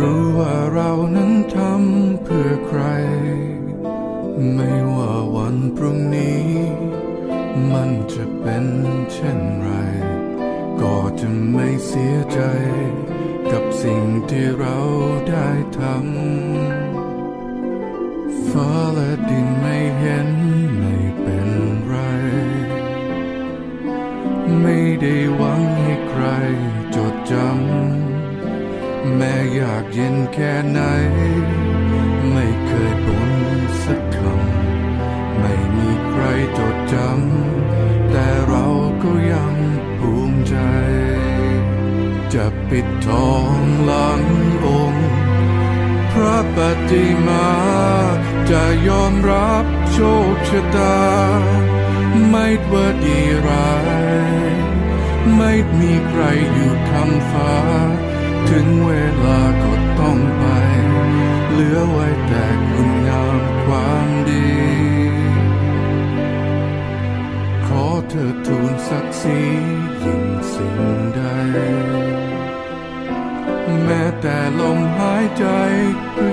รู้ว่าเรานั้นทำเพื่อใคร ไม่ว่าวันพรุ่งนี้ มันจะเป็นเช่นไร ก็จะไม่เสียใจ กับสิ่งที่เราได้ทำฟ้าและดินไม่เห็นไม่เป็นไร ไม่ได้หวังให้ใคร ม้อยากเย็นแค่ไหน ไม่เคยบ่นสักคำ ไม่มีใครจดจำ แต่เราก็ยังภูมิใจ จะปิดทองหลังองค์ พระปฏิมา จะยอมรับโชคชะตา ไม่ว่าดีร้าย ไม่มีใครอยู่คำ ถึงเวลาก็ต้องไป เหลือไว้แต่คุณงามความดี ขอเธอทูลศักดิ์ศรียิ่งสิ่งใด แม้แต่ลมหายใจก็